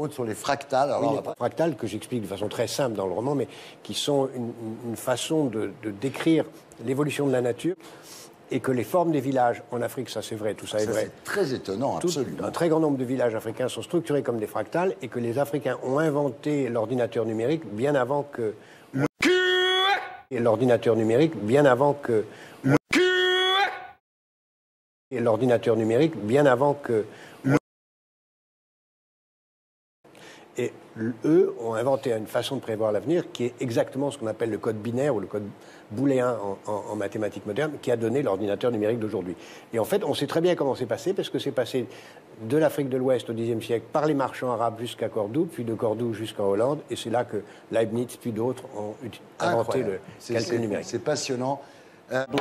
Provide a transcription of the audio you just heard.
autres sur les fractales. Alors, Oui, les pas- fractales que j'explique de façon très simple dans le roman, mais qui sont une, une façon de, de décrire l'évolution de la nature et que les formes des villages en Afrique, ça c'est vrai, tout ça, est vrai. c'est très étonnant, Tout- absolument. un très grand nombre de villages africains sont structurés comme des fractales et que les Africains ont inventé l'ordinateur numérique bien avant que et l'ordinateur numérique bien avant que et l'ordinateur numérique bien avant que et eux ont inventé une façon de prévoir l'avenir qui est exactement ce qu'on appelle le code binaire ou le code booléen en, en- en mathématiques modernes, qui a donné l'ordinateur numérique d'aujourd'hui. Et en fait, on sait très bien comment c'est passé, parce que c'est passé de l'Afrique de l'Ouest au Xe siècle par les marchands arabes jusqu'à Cordoue, puis de Cordoue jusqu'en Hollande, et c'est là que Leibniz puis d'autres ont inventé Incroyable. le calcul numérique. C'est passionnant. Euh, bon,